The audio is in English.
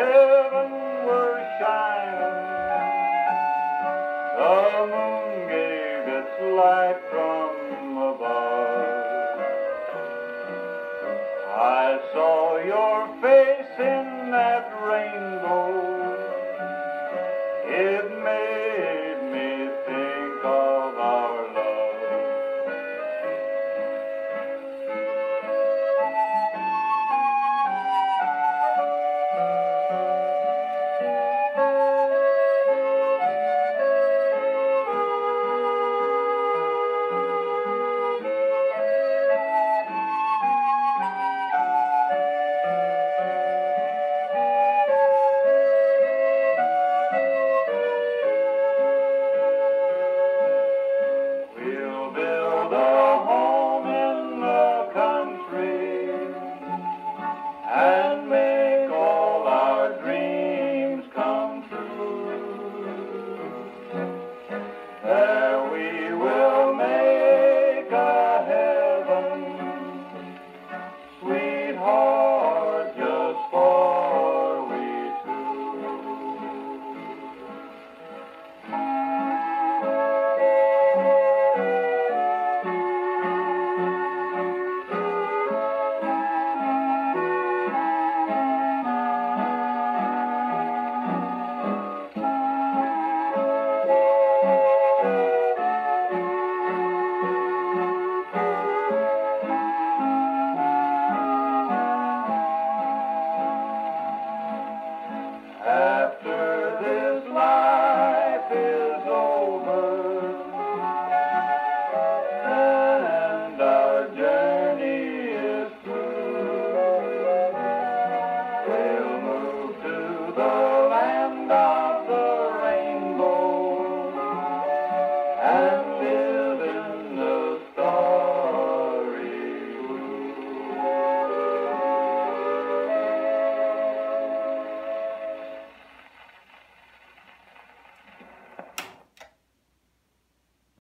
heaven were shining. The moon gave its light from above. I saw your face in after.